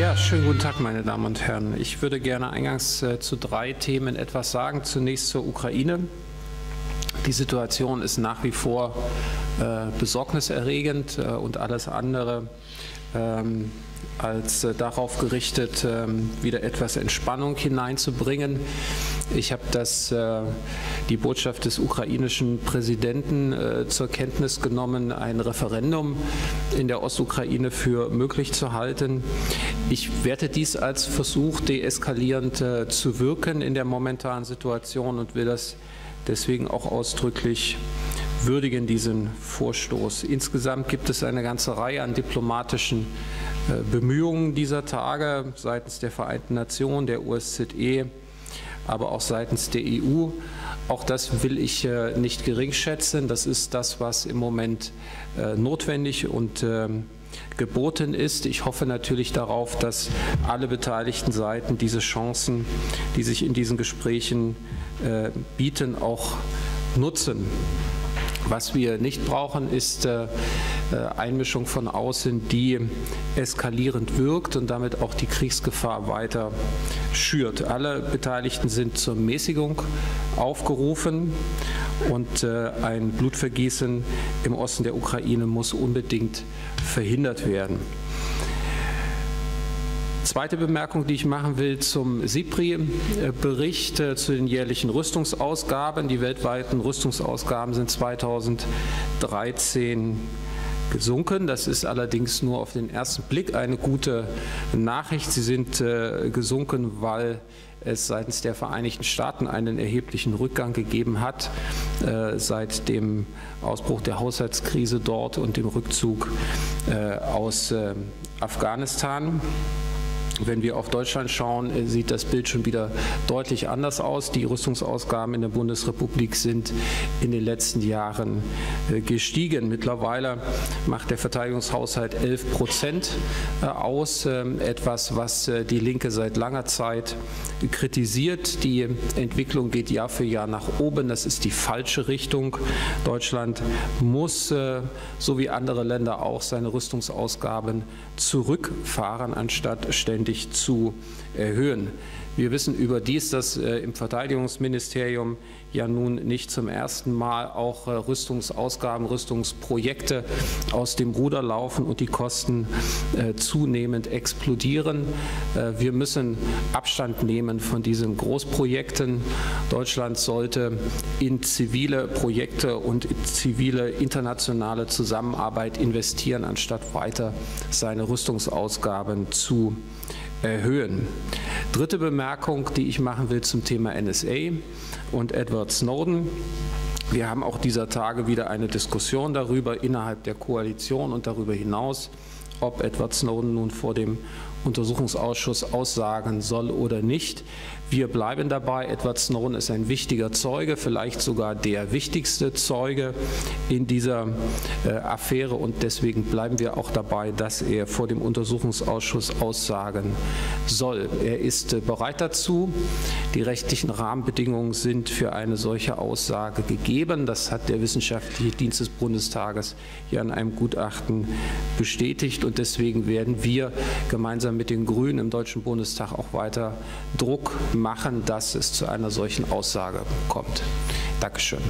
Ja, schönen guten Tag, meine Damen und Herren. Ich würde gerne eingangs äh, zu drei Themen etwas sagen. Zunächst zur Ukraine. Die Situation ist nach wie vor äh, besorgniserregend äh, und alles andere ähm, als äh, darauf gerichtet, ähm, wieder etwas Entspannung hineinzubringen. Ich habe äh, die Botschaft des ukrainischen Präsidenten äh, zur Kenntnis genommen, ein Referendum in der Ostukraine für möglich zu halten. Ich werte dies als Versuch, deeskalierend zu wirken in der momentanen Situation und will das deswegen auch ausdrücklich würdigen diesen Vorstoß. Insgesamt gibt es eine ganze Reihe an diplomatischen äh, Bemühungen dieser Tage seitens der Vereinten Nationen, der OSZE, aber auch seitens der EU. Auch das will ich äh, nicht geringschätzen. Das ist das, was im Moment äh, notwendig und geboten ist. Ich hoffe natürlich darauf, dass alle beteiligten Seiten diese Chancen, die sich in diesen Gesprächen bieten, auch nutzen. Was wir nicht brauchen, ist äh, äh, Einmischung von außen, die eskalierend wirkt und damit auch die Kriegsgefahr weiter schürt. Alle Beteiligten sind zur Mäßigung aufgerufen und äh, ein Blutvergießen im Osten der Ukraine muss unbedingt verhindert werden. Zweite Bemerkung, die ich machen will zum SIPRI-Bericht äh, zu den jährlichen Rüstungsausgaben. Die weltweiten Rüstungsausgaben sind 2013 gesunken. Das ist allerdings nur auf den ersten Blick eine gute Nachricht. Sie sind äh, gesunken, weil es seitens der Vereinigten Staaten einen erheblichen Rückgang gegeben hat äh, seit dem Ausbruch der Haushaltskrise dort und dem Rückzug aus Afghanistan. Wenn wir auf Deutschland schauen, äh, sieht das Bild schon wieder deutlich anders aus. Die Rüstungsausgaben in der Bundesrepublik sind in den letzten Jahren äh, gestiegen. Mittlerweile macht der Verteidigungshaushalt 11 Prozent äh, aus, ähm, etwas, was die Linke seit langer Zeit kritisiert. Die Entwicklung geht Jahr für Jahr nach oben. Das ist die falsche Richtung. Deutschland muss, so wie andere Länder auch, seine Rüstungsausgaben zurückfahren, anstatt ständig notwendig zu erhöhen. Wir wissen überdies, dass äh, im Verteidigungsministerium ja nun nicht zum ersten Mal auch äh, Rüstungsausgaben, Rüstungsprojekte aus dem Ruder laufen und die Kosten äh, zunehmend explodieren. Wir müssen Abstand nehmen von diesen Großprojekten. Deutschland sollte in zivile Projekte und zivile internationale Zusammenarbeit investieren, anstatt weiter seine Rüstungsausgaben zu erhöhen. Dritte Bemerkung, die ich machen will zum Thema NSA und Edward Snowden. Wir haben auch dieser Tage wieder eine Diskussion darüber innerhalb der Koalition und darüber hinaus, ob Edward Snowden nun vor dem Untersuchungsausschuss aussagen soll oder nicht. Wir bleiben dabei, Edward Snowden ist ein wichtiger Zeuge, vielleicht sogar der wichtigste Zeuge in dieser äh, Affäre und deswegen bleiben wir auch dabei, dass er vor dem Untersuchungsausschuss aussagen soll. Er ist äh, bereit dazu. Die rechtlichen Rahmenbedingungen sind für eine solche Aussage gegeben. Das hat der Wissenschaftliche Dienst des Bundestages ja in einem Gutachten bestätigt und deswegen werden wir gemeinsam mit den Grünen im Deutschen Bundestag auch weiter Druck machen, dass es zu einer solchen Aussage kommt. Dankeschön.